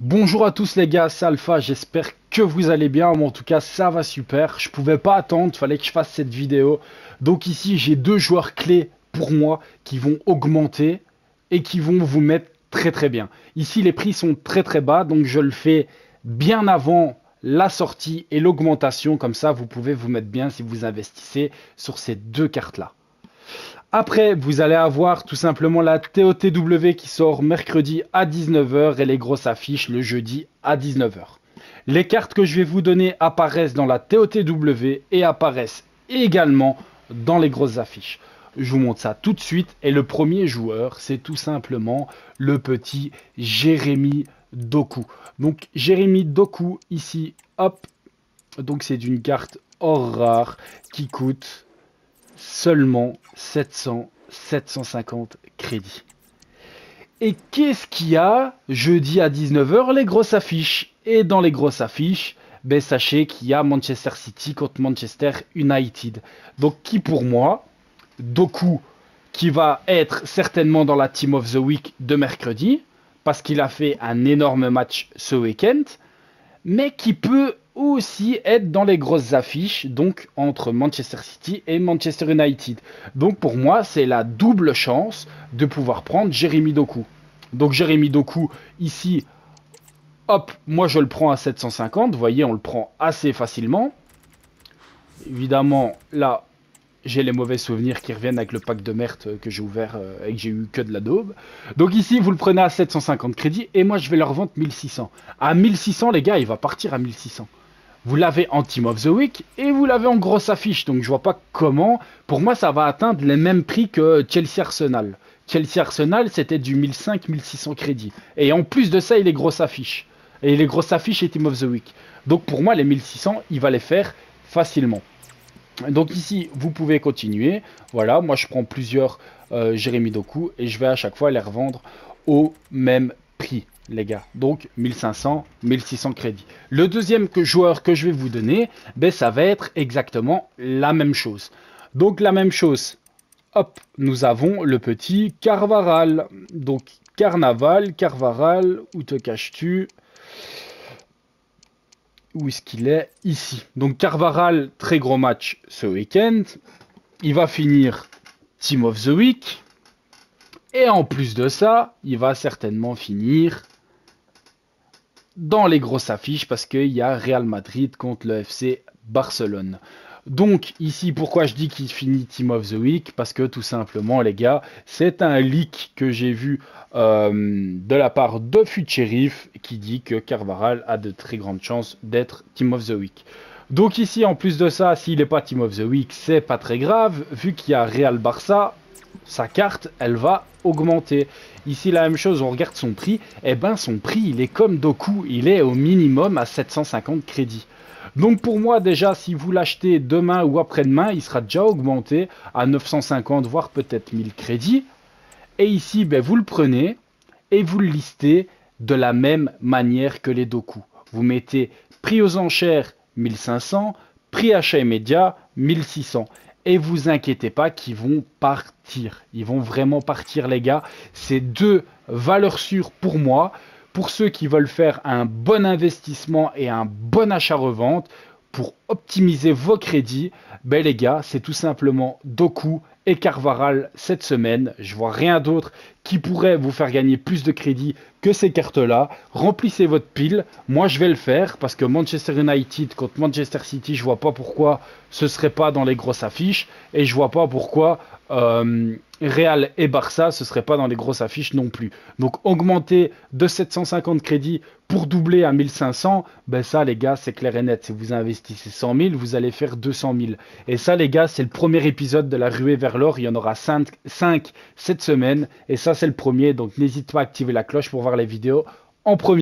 Bonjour à tous les gars, c'est Alpha, j'espère que vous allez bien, en tout cas ça va super, je pouvais pas attendre, fallait que je fasse cette vidéo. Donc ici j'ai deux joueurs clés pour moi qui vont augmenter et qui vont vous mettre très très bien. Ici les prix sont très très bas, donc je le fais bien avant la sortie et l'augmentation, comme ça vous pouvez vous mettre bien si vous investissez sur ces deux cartes là. Après, vous allez avoir tout simplement la TOTW qui sort mercredi à 19h et les grosses affiches le jeudi à 19h. Les cartes que je vais vous donner apparaissent dans la TOTW et apparaissent également dans les grosses affiches. Je vous montre ça tout de suite et le premier joueur, c'est tout simplement le petit Jérémy Doku. Donc Jérémy Doku ici, hop, donc c'est une carte hors rare qui coûte seulement 700, 750 crédits. Et qu'est-ce qu'il y a jeudi à 19h Les grosses affiches. Et dans les grosses affiches, ben, sachez qu'il y a Manchester City contre Manchester United. Donc qui pour moi, Doku, qui va être certainement dans la Team of the Week de mercredi, parce qu'il a fait un énorme match ce week-end, mais qui peut aussi être dans les grosses affiches, donc entre Manchester City et Manchester United. Donc pour moi, c'est la double chance de pouvoir prendre Jérémy Doku. Donc Jérémy Doku, ici, hop, moi je le prends à 750, vous voyez, on le prend assez facilement. Évidemment, là, j'ai les mauvais souvenirs qui reviennent avec le pack de merde que j'ai ouvert euh, et que j'ai eu que de la daube. Donc ici, vous le prenez à 750 crédits et moi je vais le revendre 1600. À 1600, les gars, il va partir à 1600. Vous l'avez en Team of the Week et vous l'avez en grosse affiche. Donc je vois pas comment. Pour moi, ça va atteindre les mêmes prix que Chelsea Arsenal. Chelsea Arsenal, c'était du 1500-1600 crédits. Et en plus de ça, il est grosse affiche. Et les grosses affiches et Team of the Week. Donc pour moi, les 1600, il va les faire facilement. Donc ici, vous pouvez continuer. Voilà, moi je prends plusieurs euh, Jérémy Doku et je vais à chaque fois les revendre au même prix les gars. Donc 1500, 1600 crédits. Le deuxième joueur que je vais vous donner, ben, ça va être exactement la même chose. Donc la même chose, hop, nous avons le petit Carvaral. Donc Carnaval, Carvaral, où te caches-tu? Où est-ce qu'il est? Ici. Donc Carvaral, très gros match ce week-end. Il va finir Team of the Week. Et en plus de ça, il va certainement finir dans les grosses affiches parce qu'il y a Real Madrid contre le FC Barcelone. Donc ici, pourquoi je dis qu'il finit Team of the Week? Parce que tout simplement, les gars, c'est un leak que j'ai vu euh, de la part de Futurif qui dit que Carvaral a de très grandes chances d'être Team of the Week. Donc ici, en plus de ça, s'il n'est pas Team of the Week, c'est pas très grave, vu qu'il y a Real Barça, sa carte, elle va augmenter. Ici, la même chose, on regarde son prix. et eh ben, son prix, il est comme Doku. Il est au minimum à 750 crédits. Donc pour moi déjà, si vous l'achetez demain ou après-demain, il sera déjà augmenté à 950, voire peut-être 1000 crédits. Et ici, ben, vous le prenez et vous le listez de la même manière que les Doku. Vous mettez prix aux enchères 1500, prix achat immédiat 1600. Et vous inquiétez pas qu'ils vont partir. Ils vont vraiment partir, les gars. C'est deux valeurs sûres pour moi. Pour ceux qui veulent faire un bon investissement et un bon achat-revente, pour optimiser vos crédits, ben les gars, c'est tout simplement Doku et Carvaral cette semaine. Je vois rien d'autre qui pourrait vous faire gagner plus de crédits que ces cartes-là. Remplissez votre pile. Moi, je vais le faire parce que Manchester United contre Manchester City, je vois pas pourquoi ce serait pas dans les grosses affiches et je vois pas pourquoi euh, Real et Barça, ce serait pas dans les grosses affiches non plus. Donc augmenter de 750 crédits pour doubler à 1500, ben ça les gars, c'est clair et net. Si vous investissez 100 000, vous allez faire 200 000. Et ça les gars, c'est le premier épisode de la ruée vers l'or. Il y en aura 5, 5 cette semaine. Et ça c'est le premier. Donc n'hésite pas à activer la cloche pour voir les vidéos en premier.